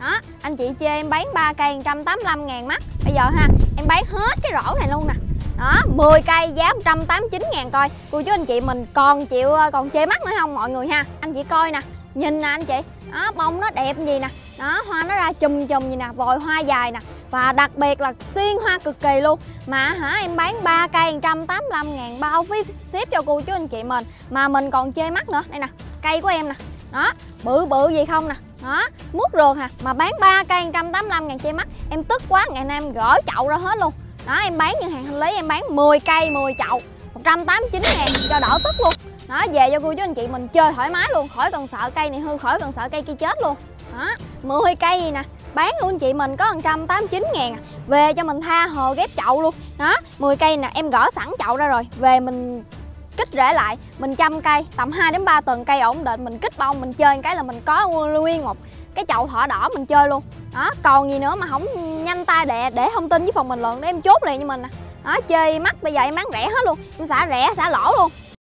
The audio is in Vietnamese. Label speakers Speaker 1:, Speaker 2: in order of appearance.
Speaker 1: đó, anh chị chê em bán 3 cây 185 ngàn mắt Bây giờ ha, em bán hết cái rổ này luôn nè. Đó 10 cây giá 189 ngàn coi. Cô chú anh chị mình còn chịu ờ, còn chê mắt nữa không, mọi người ha? Anh chị coi nè, nhìn nè anh chị. Đó, bông nó đẹp gì nè. Đó, hoa nó ra chùm chùm gì nè, vòi hoa dài nè. Và đặc biệt là xiên hoa cực kỳ luôn. Mà hả, em bán 3 cây 185 ngàn bao phí ship cho cô chú anh chị mình. Mà mình còn chê mắt nữa. Đây nè, cây của em nè. Đó, bự bự gì không nè đó mút ruột hả? Mà bán 3 cây 185 ngàn che mắt. Em tức quá, ngày nay em gỡ chậu ra hết luôn. Đó, em bán như hàng thanh lý, em bán 10 cây 10 chậu 189 ngàn cho đỡ tức luôn. Đó, về cho cô chú anh chị mình chơi thoải mái luôn, khỏi cần sợ cây này hư, khỏi cần sợ cây kia chết luôn. Đó 10 cây gì nè, bán của anh chị mình có 189 ngàn à. về cho mình tha hồ ghép chậu luôn. Đó 10 cây nè, em gỡ sẵn chậu ra rồi, về mình kích rễ lại, mình chăm cây, tầm 2 đến 3 tuần cây ổn định, mình kích bông, mình chơi một cái là mình có nguyên một cái chậu thỏ đỏ mình chơi luôn. Đó, còn gì nữa mà không nhanh tay để để thông tin với phòng bình luận để em chốt liền cho mình nè. Đó, chơi mắt bây giờ em bán rẻ hết luôn, em xả rẻ, xả lỗ luôn.